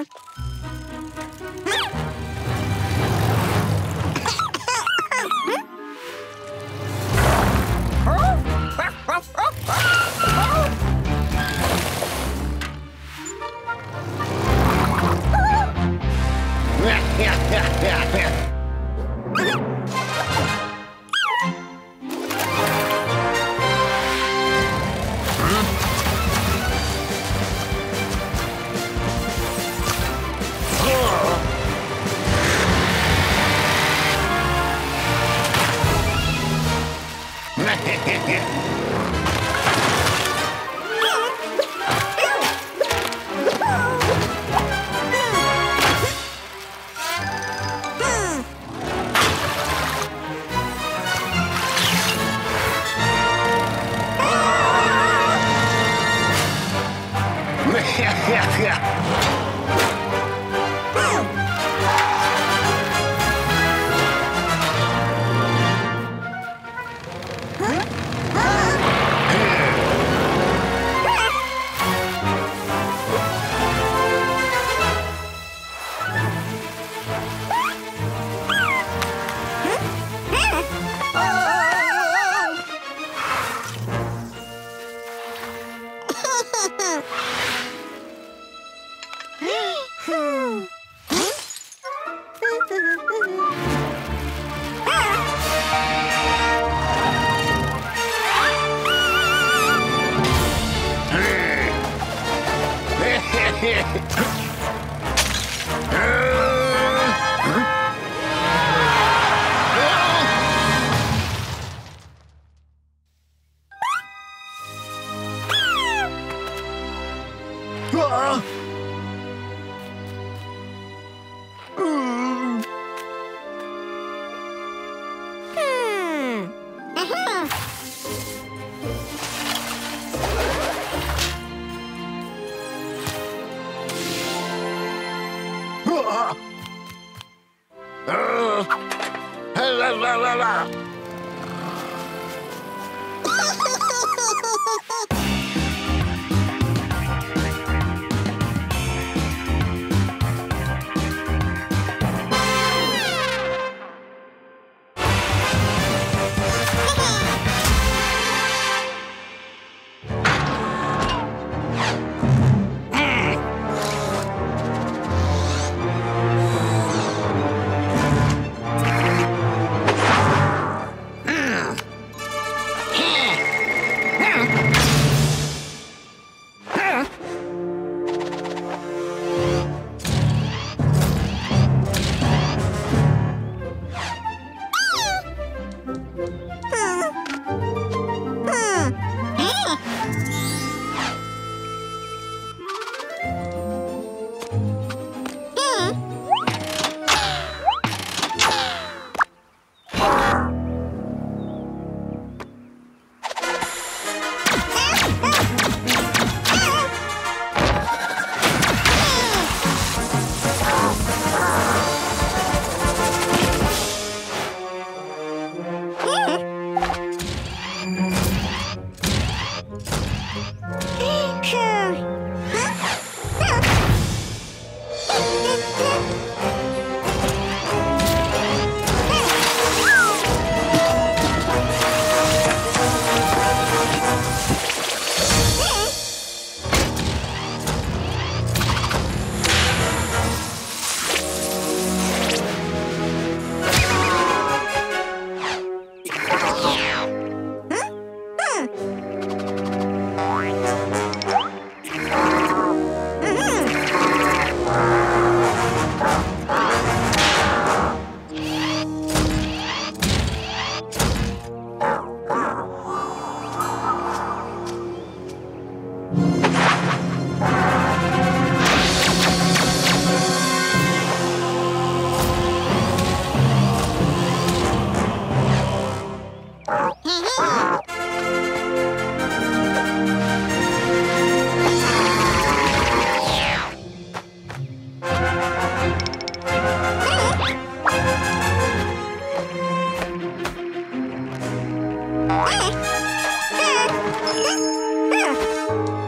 Look. la 来来来。Huh? Huh? Huh?